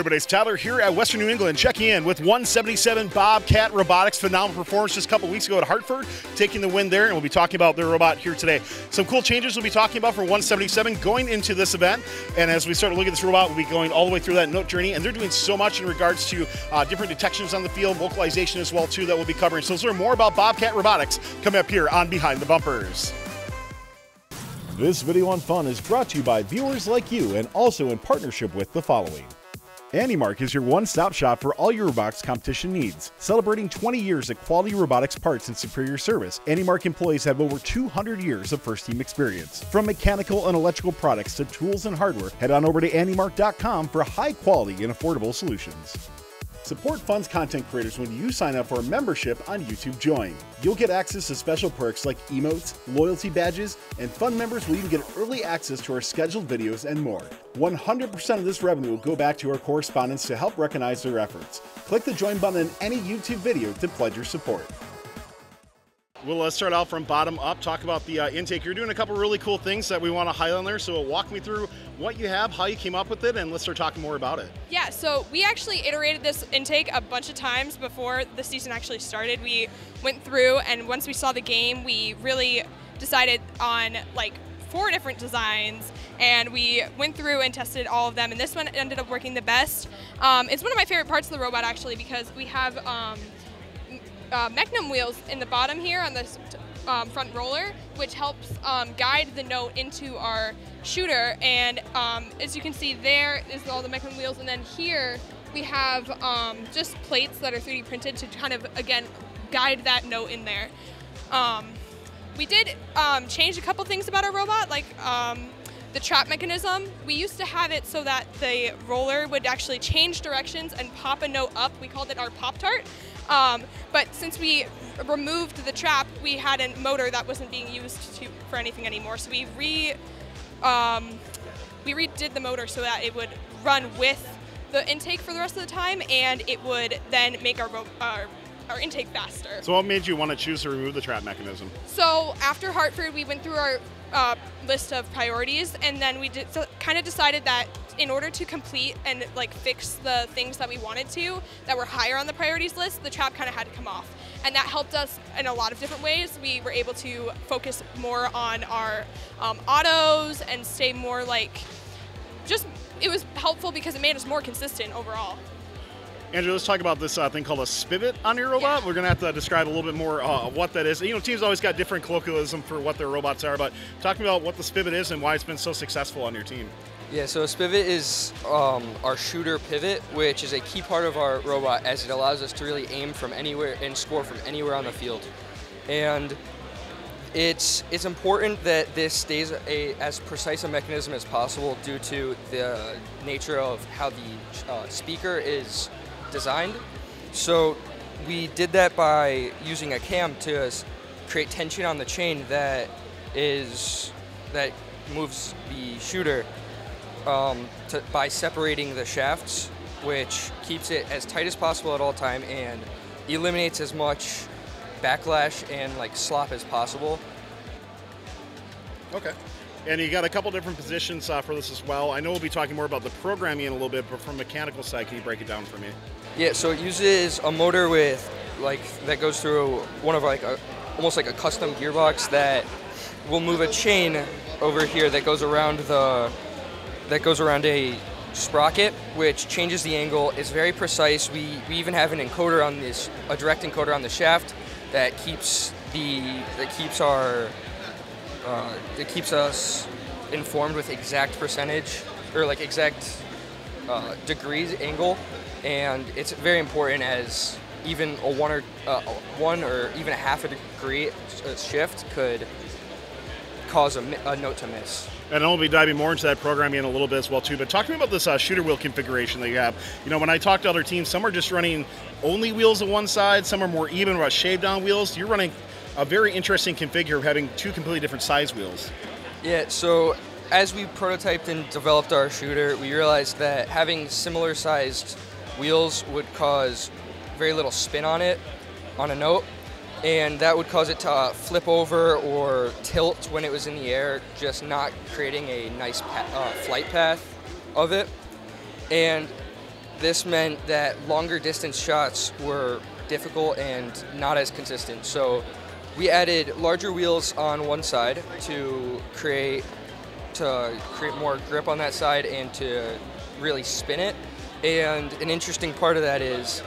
Everybody's Tyler here at Western New England, checking in with 177 Bobcat Robotics. Phenomenal performance just a couple weeks ago at Hartford, taking the win there, and we'll be talking about their robot here today. Some cool changes we'll be talking about for 177 going into this event, and as we start to look at this robot, we'll be going all the way through that note journey, and they're doing so much in regards to uh, different detections on the field, localization as well too that we'll be covering. So let's learn more about Bobcat Robotics coming up here on Behind the Bumpers. This video on fun is brought to you by viewers like you and also in partnership with the following. AndyMark is your one-stop shop for all your robotics competition needs. Celebrating 20 years of quality robotics parts and superior service, AndyMark employees have over 200 years of first-team experience. From mechanical and electrical products to tools and hardware, head on over to andymark.com for high-quality and affordable solutions. Support Fun's content creators when you sign up for a membership on YouTube Join. You'll get access to special perks like emotes, loyalty badges, and Fun members will even get early access to our scheduled videos and more. 100% of this revenue will go back to our correspondents to help recognize their efforts. Click the join button in any YouTube video to pledge your support. Well, let's start out from bottom up. Talk about the uh, intake. You're doing a couple really cool things that we want to highlight there. So walk me through what you have, how you came up with it, and let's start talking more about it. Yeah, so we actually iterated this intake a bunch of times before the season actually started. We went through, and once we saw the game, we really decided on like four different designs and we went through and tested all of them and this one ended up working the best. Um, it's one of my favorite parts of the robot actually because we have um, uh, Mecanum wheels in the bottom here on this um, front roller, which helps um, guide the note into our shooter. And um, as you can see, there is all the Mecanum wheels, and then here we have um, just plates that are 3D printed to kind of again guide that note in there. Um, we did change a couple things about our robot, like the trap mechanism, we used to have it so that the roller would actually change directions and pop a note up. We called it our Pop Tart. Um, but since we removed the trap, we had a motor that wasn't being used to, for anything anymore. So we re um, we redid the motor so that it would run with the intake for the rest of the time, and it would then make our our, our intake faster. So what made you want to choose to remove the trap mechanism? So after Hartford, we went through our uh, list of priorities, and then we did, so kind of decided that in order to complete and like fix the things that we wanted to that were higher on the priorities list, the trap kind of had to come off, and that helped us in a lot of different ways. We were able to focus more on our um, autos and stay more like just it was helpful because it made us more consistent overall. Andrew, let's talk about this uh, thing called a spivot on your robot. Yeah. We're going to have to describe a little bit more uh, what that is. You know, teams always got different colloquialism for what their robots are, but talking about what the spivot is and why it's been so successful on your team. Yeah, so a spivot is um, our shooter pivot, which is a key part of our robot as it allows us to really aim from anywhere and score from anywhere on the field. And it's it's important that this stays a, as precise a mechanism as possible due to the nature of how the uh, speaker is designed. So we did that by using a cam to create tension on the chain that is that moves the shooter um, to, by separating the shafts, which keeps it as tight as possible at all time and eliminates as much backlash and like slop as possible. Okay. And you got a couple different positions uh, for this as well. I know we'll be talking more about the programming in a little bit, but from mechanical side, can you break it down for me? Yeah, so it uses a motor with like that goes through one of like a almost like a custom gearbox that will move a chain over here that goes around the that goes around a sprocket, which changes the angle. It's very precise. We, we even have an encoder on this, a direct encoder on the shaft that keeps the that keeps our uh, that keeps us informed with exact percentage or like exact uh, degrees angle, and it's very important as even a one or uh, one or even a half a degree shift could cause a, a note to miss. And I'll be diving more into that programming in a little bit as well too. But talk to me about this uh, shooter wheel configuration that you have. You know, when I talk to other teams, some are just running only wheels on one side, some are more even, about shaved down wheels. You're running a very interesting configure of having two completely different size wheels. Yeah. So as we prototyped and developed our shooter, we realized that having similar sized wheels would cause very little spin on it on a note and that would cause it to uh, flip over or tilt when it was in the air, just not creating a nice pa- uh, flight path of it. And this meant that longer distance shots were difficult and not as consistent. So we added larger wheels on one side to create to create more grip on that side and to really spin it. And an interesting part of that is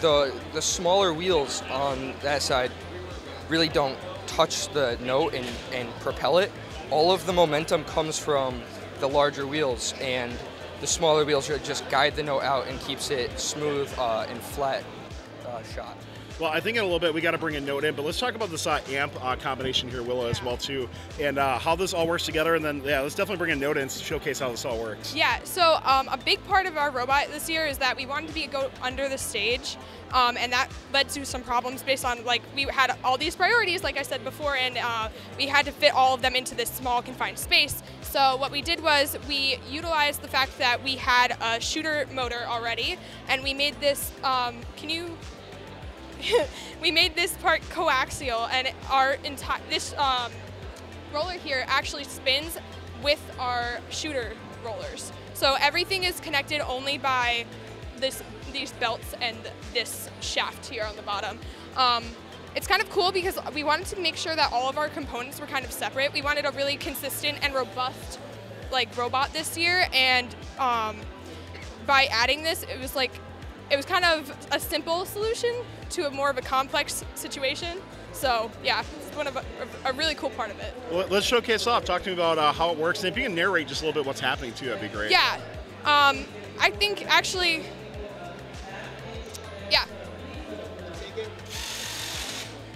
the the smaller wheels on that side really don't touch the note and, and propel it. All of the momentum comes from the larger wheels and the smaller wheels just guide the note out and keeps it smooth uh, and flat uh, shot. Well, I think in a little bit we got to bring a note in, but let's talk about this uh, amp uh, combination here, Willow, as well too, and uh, how this all works together. And then, yeah, let's definitely bring a note in to showcase how this all works. Yeah. So um, a big part of our robot this year is that we wanted to be go under the stage, um, and that led to some problems based on like we had all these priorities, like I said before, and uh, we had to fit all of them into this small confined space. So what we did was we utilized the fact that we had a shooter motor already, and we made this. Um, can you we made this part coaxial, and our entire this um, roller here actually spins with our shooter rollers. So everything is connected only by this these belts and this shaft here on the bottom. Um, it's kind of cool because we wanted to make sure that all of our components were kind of separate. We wanted a really consistent and robust like robot this year, and um, by adding this, it was like it was kind of a simple solution to a more of a complex situation. So yeah, it's one of a, a really cool part of it. Well, let's showcase off. Talk to me about uh, how it works, and if you can narrate just a little bit what's happening too, that'd be great. Yeah, um, I think actually, yeah.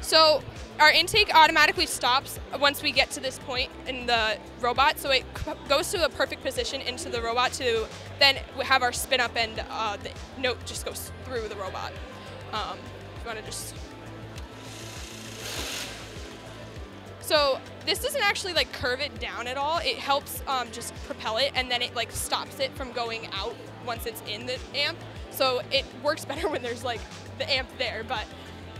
So our intake automatically stops once we get to this point in the robot, so it goes to a perfect position into the robot to then have our spin up and uh, the note just goes through the robot. Um, you want to just. So this doesn't actually like curve it down at all. It helps um, just propel it and then it like stops it from going out once it's in the amp. So it works better when there's like the amp there, but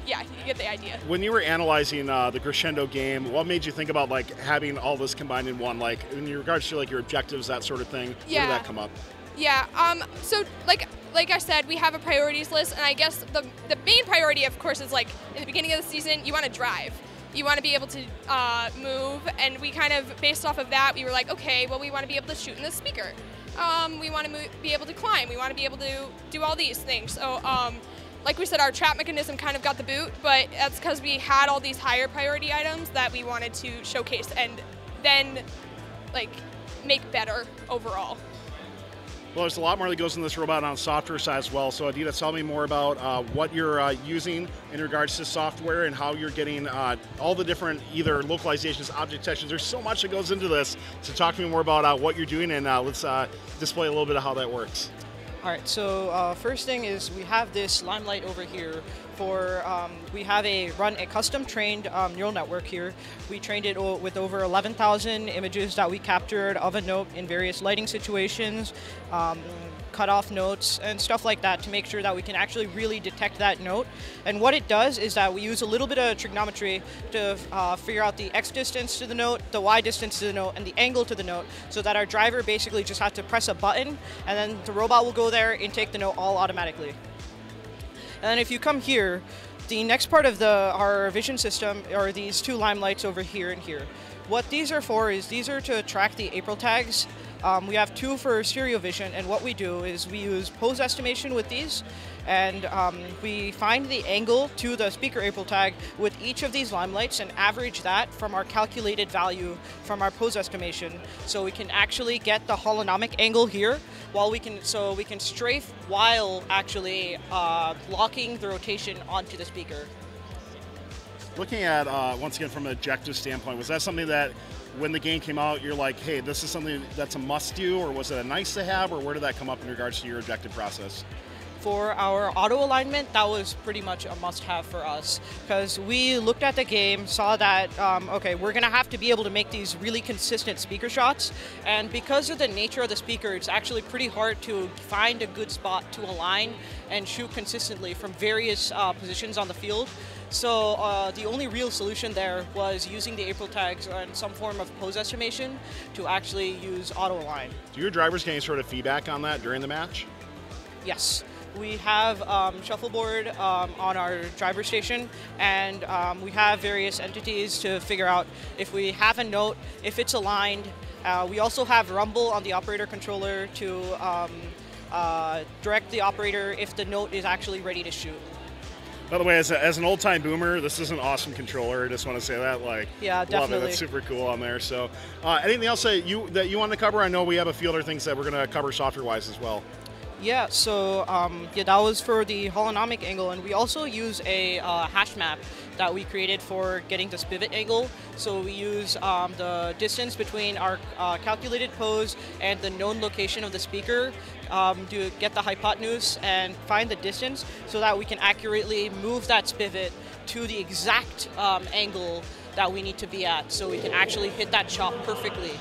yeah, you get the idea. When you were analyzing uh, the crescendo game, what made you think about like having all this combined in one? Like in regards to like your objectives, that sort of thing. Yeah. Where did that come up? Yeah. Um. So like like I said, we have a priorities list, and I guess the the main priority, of course, is like in the beginning of the season, you want to drive. You want to be able to uh, move, and we kind of based off of that, we were like, okay, well, we want to be able to shoot in the speaker. Um, we want to be able to climb. We want to be able to do all these things. So. Um, like we said, our trap mechanism kind of got the boot, but that's because we had all these higher priority items that we wanted to showcase and then like make better overall. Well, there's a lot more that goes in this robot on the software side as well. So, Aditya, tell me more about uh, what you're uh, using in regards to software and how you're getting uh, all the different either localizations, object detections. There's so much that goes into this. So, talk to me more about uh, what you're doing and uh, let's uh, display a little bit of how that works. All right, so uh, first thing is we have this Limelight over here for, um, we have a run a custom trained um, neural network here. We trained it with over 11,000 images that we captured of a note in various lighting situations. Um, cut off notes and stuff like that to make sure that we can actually really detect that note. And what it does is that we use a little bit of trigonometry to uh, figure out the x distance to the note, the y distance to the note, and the angle to the note so that our driver basically just has to press a button and then the robot will go there and take the note all automatically. And then if you come here, the next part of the our vision system are these two limelights over here and here. What these are for is these are to track the April tags um, we have two for stereo vision, and what we do is we use pose estimation with these, and um, we find the angle to the speaker April tag with each of these limelights and average that from our calculated value from our pose estimation. So we can actually get the holonomic angle here, while we can so we can strafe while actually uh, locking the rotation onto the speaker. Looking at uh, once again from an objective standpoint, was that something that when the game came out, you're like, hey, this is something that's a must do, or was it a nice to have, or where did that come up in regards to your objective process? For our auto alignment, that was pretty much a must have for us because we looked at the game, saw that, um, okay, we're going to have to be able to make these really consistent speaker shots. And because of the nature of the speaker, it's actually pretty hard to find a good spot to align and shoot consistently from various uh, positions on the field. So uh, the only real solution there was using the April tags and some form of pose estimation to actually use auto align. Do your drivers get any sort of feedback on that during the match? Yes. We have um, shuffleboard um, on our driver station, and um, we have various entities to figure out if we have a note, if it's aligned. Uh, we also have rumble on the operator controller to um, uh, direct the operator if the note is actually ready to shoot. By the way, as, a, as an old time boomer, this is an awesome controller. I just want to say that, like, Yeah, love it. definitely. That's super cool on there. So, uh, anything else that you that you want to cover? I know we have a few other things that we're going to cover software wise as well. Yeah, so um, yeah, that was for the holonomic angle, and we also use a uh, hash map that we created for getting this pivot angle. So we use um, the distance between our uh, calculated pose and the known location of the speaker um, to get the hypotenuse and find the distance, so that we can accurately move that pivot to the exact um, angle that we need to be at, so we can actually hit that chop perfectly.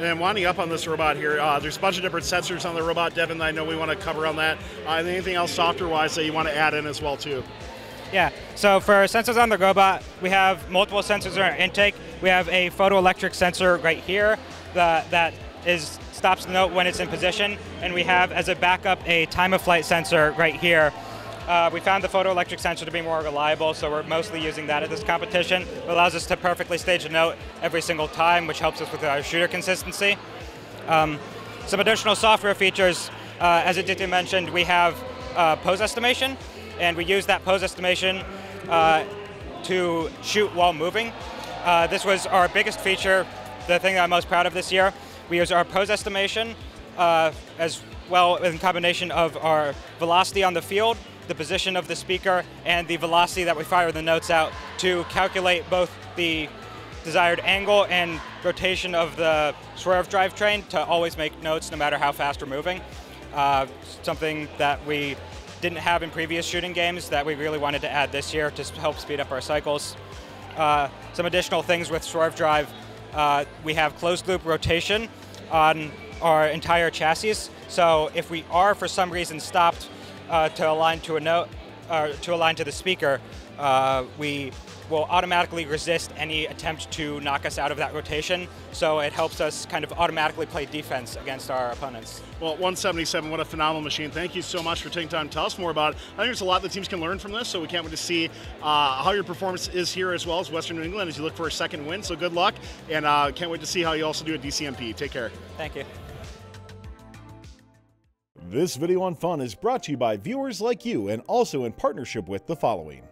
And then winding up on this robot here, uh, there's a bunch of different sensors on the robot, Devin. I know we want to cover on that. Uh, and anything else software wise that you want to add in as well too? Yeah, so for sensors on the robot, we have multiple sensors in our intake. We have a photoelectric sensor right here that, that is stops the note when it's in position, and we have as a backup a time of flight sensor right here. Uh, we found the photoelectric sensor to be more reliable, so we're mostly using that at this competition. It allows us to perfectly stage a note every single time, which helps us with our shooter consistency. Um, some additional software features, uh, as Aditya mentioned, we have uh, pose estimation, and we use that pose estimation uh, to shoot while moving. Uh, this was our biggest feature, the thing that I'm most proud of this year. We use our pose estimation uh, as well in combination of our velocity on the field, the position of the speaker, and the velocity that we fire the notes out to calculate both the desired angle and rotation of the swerve drivetrain to always make notes no matter how fast we're moving. Uh, something that we didn't have in previous shooting games that we really wanted to add this year to help speed up our cycles. Uh, some additional things with swerve drive, uh, we have closed loop rotation on our entire chassis. So if we are for some reason stopped uh, to align to a note, uh, to align to the speaker, uh, we will automatically resist any attempt to knock us out of that rotation. So it helps us kind of automatically play defense against our opponents. Well, 177, what a phenomenal machine. Thank you so much for taking time to tell us more about it. I think there's a lot that teams can learn from this, so we can't wait to see uh, how your performance is here as well as Western New England as you look for a second win. So good luck, and uh, can't wait to see how you also do at DCMP. Take care. Thank you. This video on fun is brought to you by viewers like you and also in partnership with the following.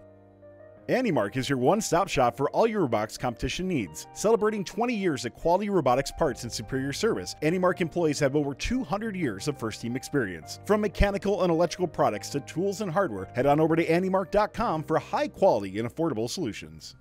AndyMark is your one stop shop for all your robotics competition needs. Celebrating 20 years of quality robotics parts and superior service, AndyMark employees have over 200 years of first team experience. From mechanical and electrical products to tools and hardware, head on over to AndyMark.com for high quality and affordable solutions.